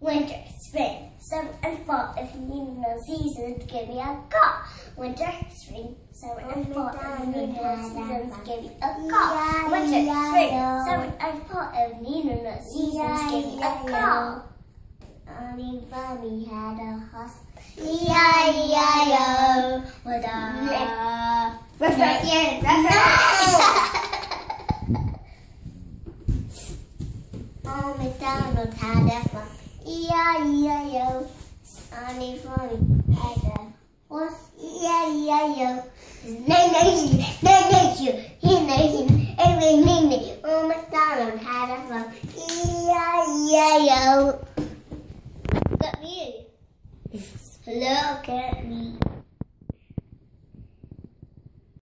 Winter, spring, summer, and fall. If you need no seasons, give me a call. Winter, spring, summer, and fall. If you need no seasons, give me a call. Winter, spring, summer, and fall. If you need no seasons, give me a call. Only Bunny had a horse. E-I-E-I-O. With a... Ruff, ruff, yeah, ruff, Oh, McDonald had a. E-I-E-I-O. Bunny had a horse. E-I-E-I-O. Nay, nay, you. He, nay, he, every minute. Oh, McDonald had a farm. E-I-E-I-O. Look at me. Look at me.